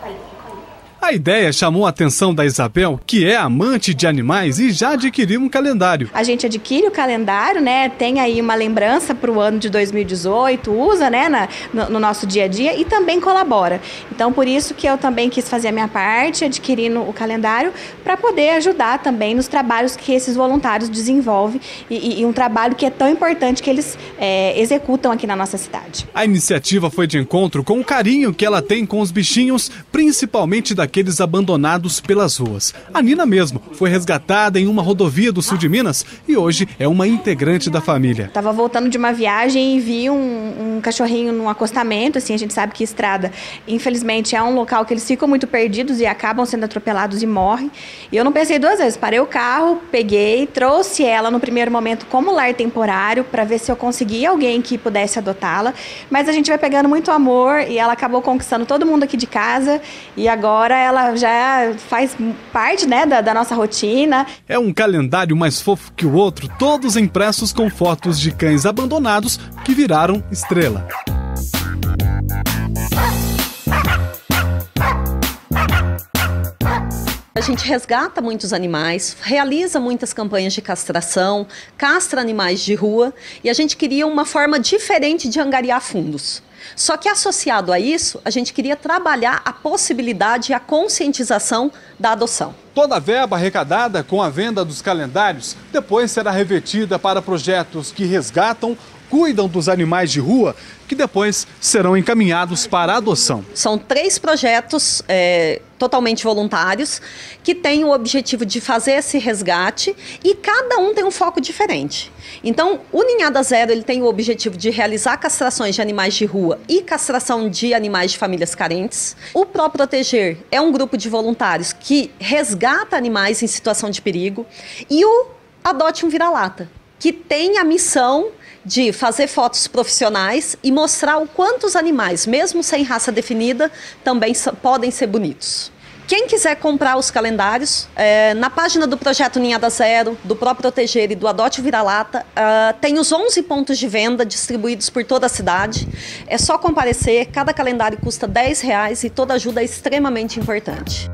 Bye. A ideia chamou a atenção da Isabel, que é amante de animais e já adquiriu um calendário. A gente adquire o calendário, né? Tem aí uma lembrança para o ano de 2018, usa, né, na, no, no, nosso dia a dia e também colabora. Então, por isso que eu também quis fazer a minha parte, adquirindo o calendário, para poder ajudar também nos trabalhos que esses voluntários desenvolvem e, e um trabalho que é tão importante que eles é, executam aqui na nossa cidade. A iniciativa foi de encontro com o carinho que ela tem com os bichinhos, principalmente da daqueles abandonados pelas ruas. A Nina mesmo foi resgatada em uma rodovia do sul de Minas e hoje é uma integrante da família. Tava voltando de uma viagem e vi um, um cachorrinho num acostamento, assim, a gente sabe que estrada, infelizmente, é um local que eles ficam muito perdidos e acabam sendo atropelados e morrem. E eu não pensei duas vezes, parei o carro, peguei, trouxe ela no primeiro momento como lar temporário para ver se eu conseguia alguém que pudesse adotá-la, mas a gente vai pegando muito amor e ela acabou conquistando todo mundo aqui de casa e agora ela já faz parte né, da, da nossa rotina. É um calendário mais fofo que o outro, todos impressos com fotos de cães abandonados que viraram estrela. A gente resgata muitos animais, realiza muitas campanhas de castração, castra animais de rua e a gente queria uma forma diferente de angariar fundos. Só que associado a isso, a gente queria trabalhar a possibilidade e a conscientização da adoção. Toda a verba arrecadada com a venda dos calendários depois será revertida para projetos que resgatam cuidam dos animais de rua que depois serão encaminhados para adoção. São três projetos é, totalmente voluntários que têm o objetivo de fazer esse resgate e cada um tem um foco diferente. Então, o Ninhada Zero ele tem o objetivo de realizar castrações de animais de rua e castração de animais de famílias carentes. O Pro Proteger é um grupo de voluntários que resgata animais em situação de perigo e o Adote um Vira-Lata, que tem a missão de fazer fotos profissionais e mostrar o quanto os animais, mesmo sem raça definida, também podem ser bonitos. Quem quiser comprar os calendários, é, na página do Projeto Ninhada Zero, do Pro Proteger e do Adote Vira-Lata, uh, tem os 11 pontos de venda distribuídos por toda a cidade. É só comparecer, cada calendário custa 10 reais e toda ajuda é extremamente importante.